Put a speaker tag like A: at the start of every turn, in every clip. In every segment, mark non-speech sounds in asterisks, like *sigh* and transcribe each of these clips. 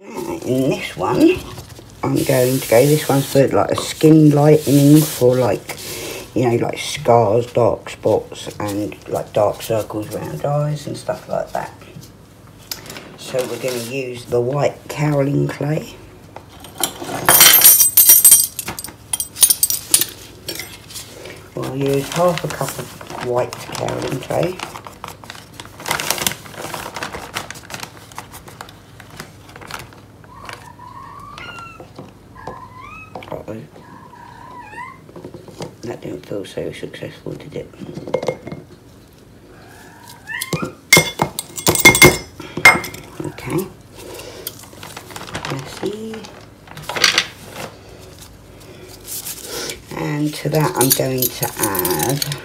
A: In this one, I'm going to go, this one's for like a skin lightening for like, you know, like scars, dark spots and like dark circles around eyes and stuff like that. So we're going to use the white kaolin clay. We'll use half a cup of white kaolin clay. That didn't feel so successful, did it? Okay. Let's see. And to that I'm going to add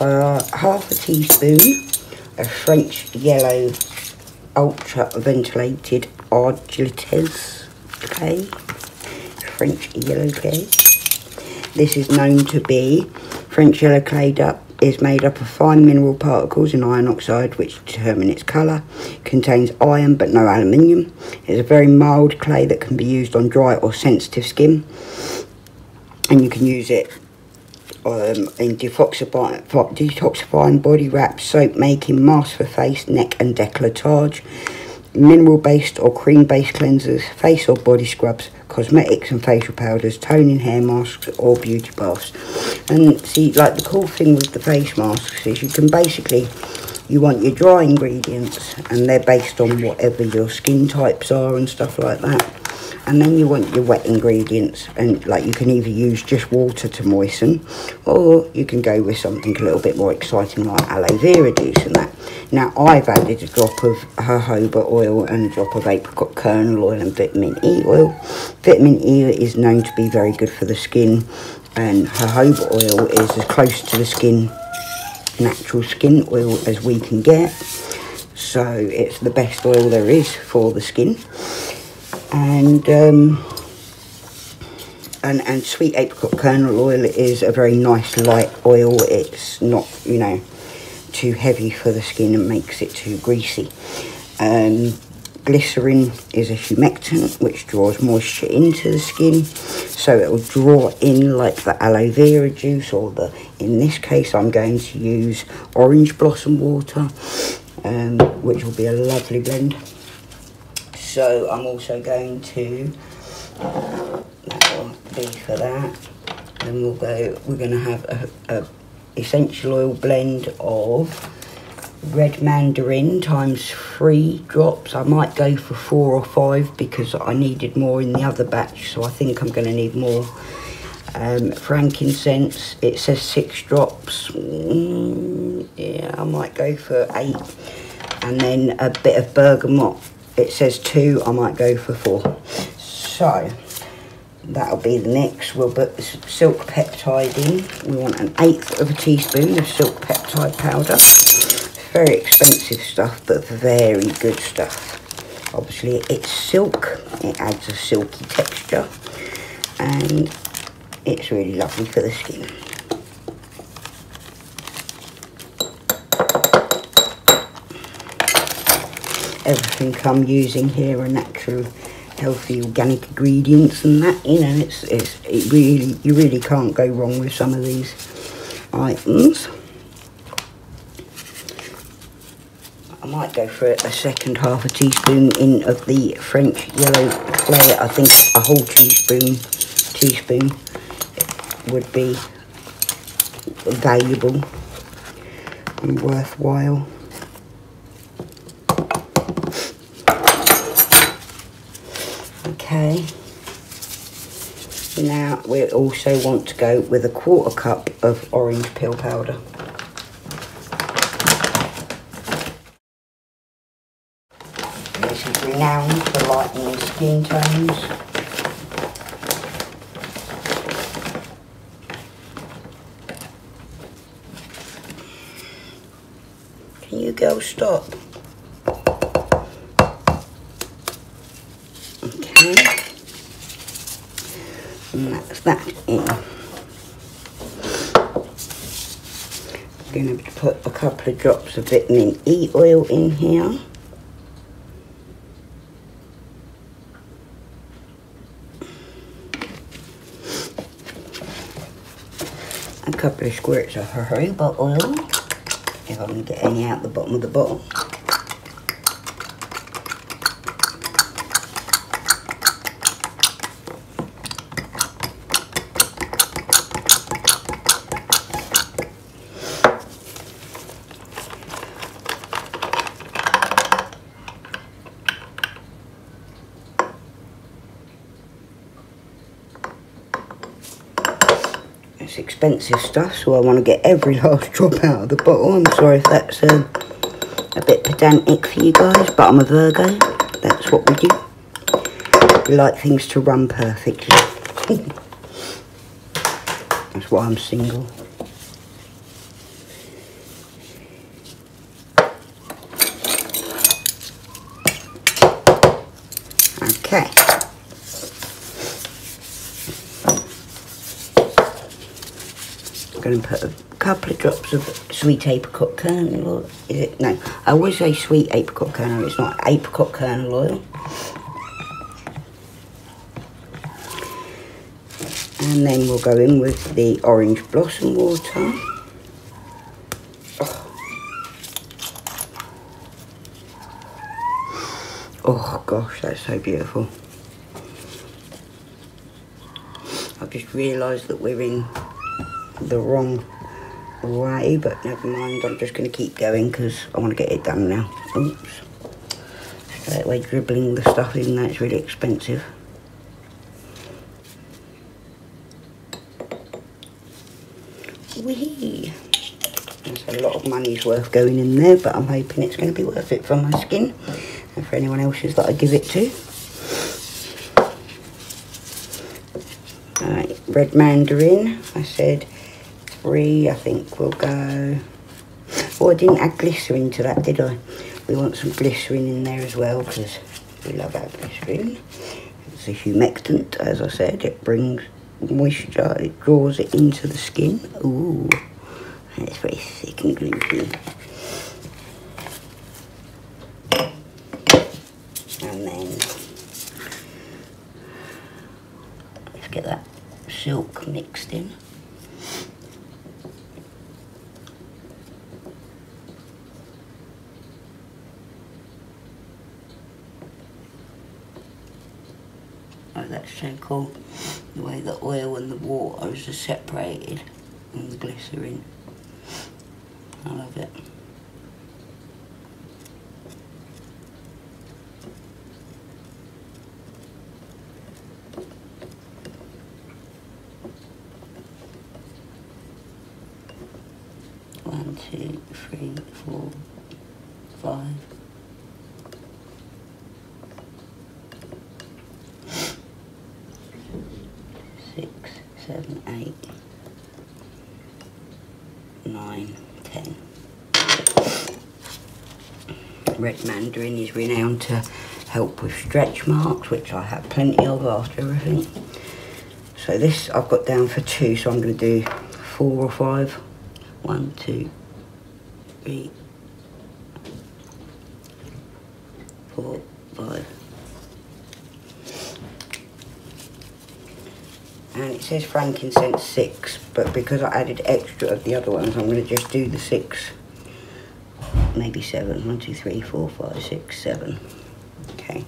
A: uh, half a teaspoon of French yellow ultra ventilated argiles. Okay. French yellow clay. This is known to be French yellow clay up is made up of fine mineral particles and iron oxide which determine its colour. Contains iron but no aluminium. It's a very mild clay that can be used on dry or sensitive skin. And you can use it um, in detoxifying, detoxifying body wraps, soap making, masks for face, neck and décolletage, mineral based or cream based cleansers, face or body scrubs, cosmetics and facial powders, toning hair masks or beauty baths. And see, like the cool thing with the face masks is you can basically, you want your dry ingredients and they're based on whatever your skin types are and stuff like that. And then you want your wet ingredients and like you can either use just water to moisten or you can go with something a little bit more exciting like aloe vera juice and that. Now I've added a drop of jojoba oil and a drop of apricot kernel oil and vitamin E oil. Vitamin E is known to be very good for the skin and jojoba oil is as close to the skin, natural skin oil as we can get. So it's the best oil there is for the skin. And um, and, and sweet apricot kernel oil is a very nice light oil. It's not, you know, too heavy for the skin and makes it too greasy. Um, glycerin is a humectant which draws moisture into the skin so it will draw in like the aloe vera juice or the in this case I'm going to use orange blossom water um, which will be a lovely blend so I'm also going to that will be for that then we'll go we're going to have a, a essential oil blend of red mandarin times three drops. I might go for four or five because I needed more in the other batch, so I think I'm going to need more. Um, frankincense, it says six drops. Mm, yeah, I might go for eight. And then a bit of bergamot, it says two, I might go for four. So, that'll be the next. We'll put the silk peptide in. We want an eighth of a teaspoon of silk peptide powder. Very expensive stuff, but very good stuff. Obviously, it's silk. It adds a silky texture. And it's really lovely for the skin. Everything I'm using here are natural healthy organic ingredients and that you know it's, it's it really you really can't go wrong with some of these items. I might go for a second half a teaspoon in of the French yellow clay I think a whole teaspoon teaspoon would be valuable and worthwhile Okay. Now we also want to go with a quarter cup of orange peel powder. This is renowned for lightening skin tones. Can you go stop? in. And that's that in. I'm going to put a couple of drops of vitamin E oil in here. A couple of squirts of jojoba oil, if I can get any out the bottom of the bottle. It's expensive stuff, so I want to get every *laughs* last drop out of the bottle. I'm sorry if that's um, a bit pedantic for you guys, but I'm a Virgo. That's what we do. We like things to run perfectly. *laughs* that's why I'm single. Okay. Going to put a couple of drops of sweet apricot kernel oil. Is it? No, I always say sweet apricot kernel. It's not apricot kernel oil. And then we'll go in with the orange blossom water. Oh, oh gosh, that's so beautiful. I've just realised that we're in the wrong way, but never mind. I'm just going to keep going because I want to get it done now. Oops. Straight away dribbling the stuff though it's really expensive. Wee. There's a lot of money's worth going in there, but I'm hoping it's going to be worth it for my skin and for anyone else's that I give it to. Alright, red mandarin. I said three, I think we'll go. Oh, I didn't add glycerin to that, did I? We want some glycerin in there as well because we love our glycerin. It's a humectant, as I said. It brings moisture, it draws it into the skin. Ooh, it's very thick and gluey. And then let's get that silk mixed in. that's so cool. The way the oil and the water are separated and the glycerin. I love it. One, two, three, four, five. seven, eight, nine, ten. Red mandarin is renowned to help with stretch marks, which I have plenty of after everything. So this I've got down for two, so I'm going to do four or five. One, two, three, four, five. and it says frankincense 6 but because I added extra of the other ones I'm going to just do the 6 maybe 7 1 2 3 4 5 6 7 okay.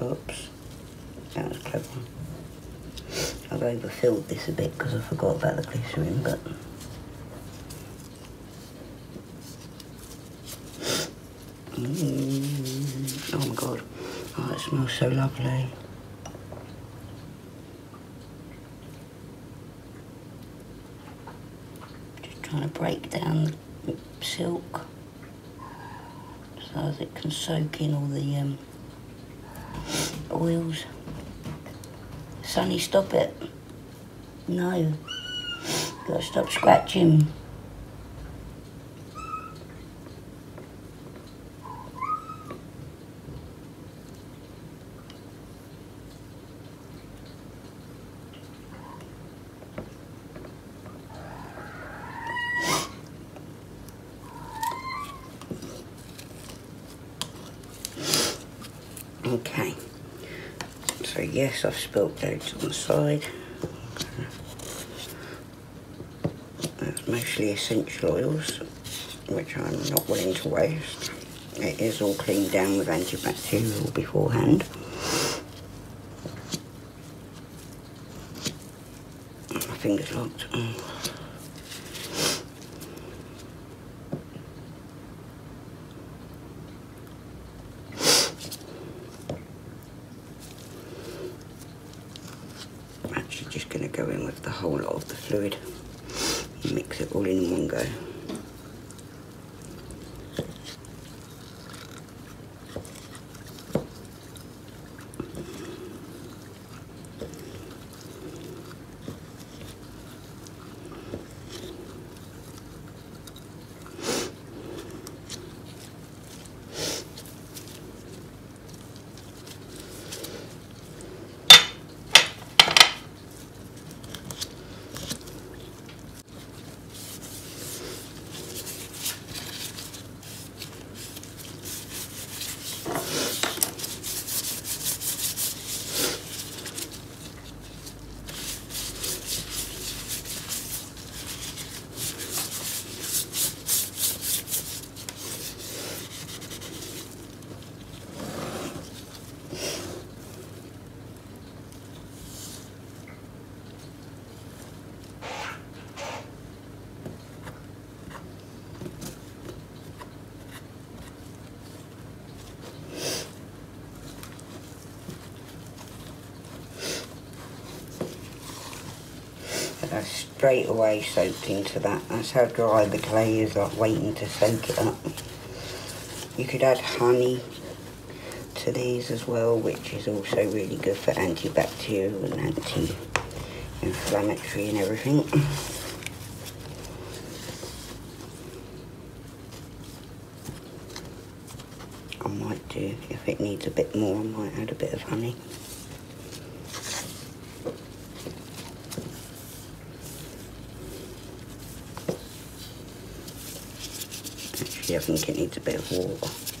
A: Oops. That was clever. I've overfilled this a bit because I forgot about the glycerin but Mm. Oh my god. Oh, it smells so lovely. Just trying to break down the silk so that it can soak in all the um, oils. Sunny, stop it. No. Gotta stop scratching. I've spilt loads on the side. That's mostly essential oils, which I'm not willing to waste. It is all cleaned down with antibacterial beforehand. My finger's locked. Oh. Oh. just going to go in with the whole lot of the fluid mix it all in one go. that's straight away soaked into that. That's how dry the clay is, like waiting to soak it up. You could add honey to these as well, which is also really good for antibacterial and anti-inflammatory and everything. I might do, if it needs a bit more, I might add a bit of honey. I think it needs a bit of.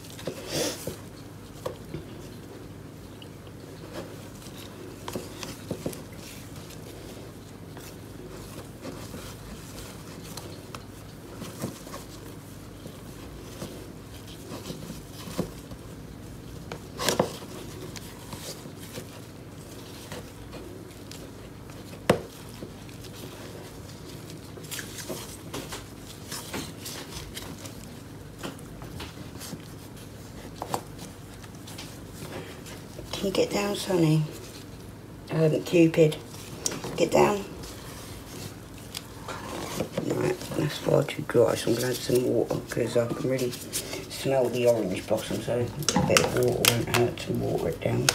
A: Can you get down, Sonny? Um, Cupid, get down. Right, that's far too dry, so I'm going to add some water because I can really smell the orange blossom, so a bit of water won't hurt to water it down.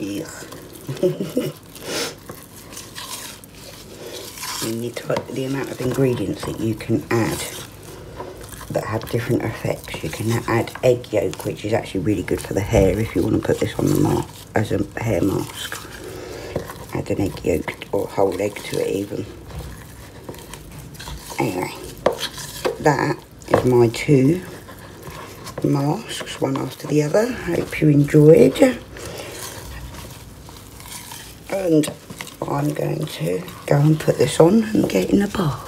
A: you *laughs* need to the amount of ingredients that you can add that have different effects. You can add egg yolk, which is actually really good for the hair if you want to put this on the as a hair mask. Add an egg yolk or whole egg to it even. Anyway, that is my two masks, one after the other. Hope you enjoyed and I'm going to go and put this on and get in the bath.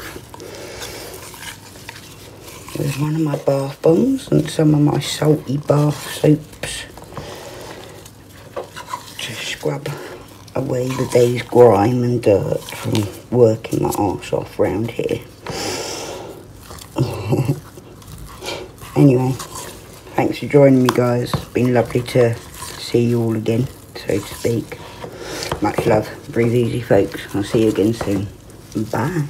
A: There's one of my bath bombs and some of my salty bath soaps to scrub away the day's grime and dirt from working my arse off round here. *laughs* anyway, thanks for joining me guys. It's been lovely to see you all again, so to speak. Much love. Breathe easy, folks. I'll see you again soon. Bye.